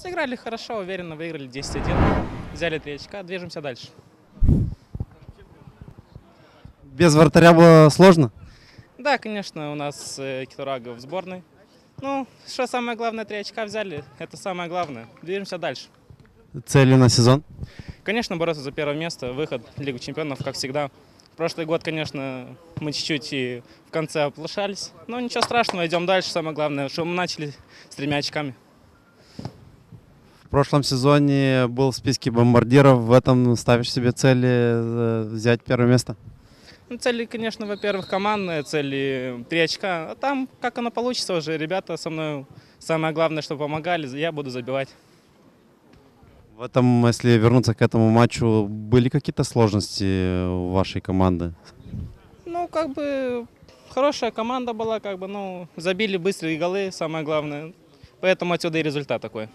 Сыграли хорошо, уверенно, выиграли 10-1. Взяли 3 очка, движемся дальше. Без вратаря было сложно? Да, конечно, у нас э, Китурага в сборной. Ну, что самое главное, 3 очка взяли, это самое главное. Движемся дальше. Цели на сезон? Конечно, бороться за первое место, выход в Лигу чемпионов, как всегда. Прошлый год, конечно, мы чуть-чуть и в конце оплошались. Но ничего страшного, идем дальше. Самое главное, что мы начали с тремя очками. В прошлом сезоне был в списке бомбардиров. В этом ставишь себе цели э, взять первое место? Ну, цели, конечно, во-первых, командные, цели 3 очка. А там, как оно получится уже, ребята со мной, самое главное, что помогали, я буду забивать. В этом, если вернуться к этому матчу, были какие-то сложности у вашей команды? Ну, как бы, хорошая команда была, как бы, ну, забили быстрые голы, самое главное. Поэтому отсюда и результат такой.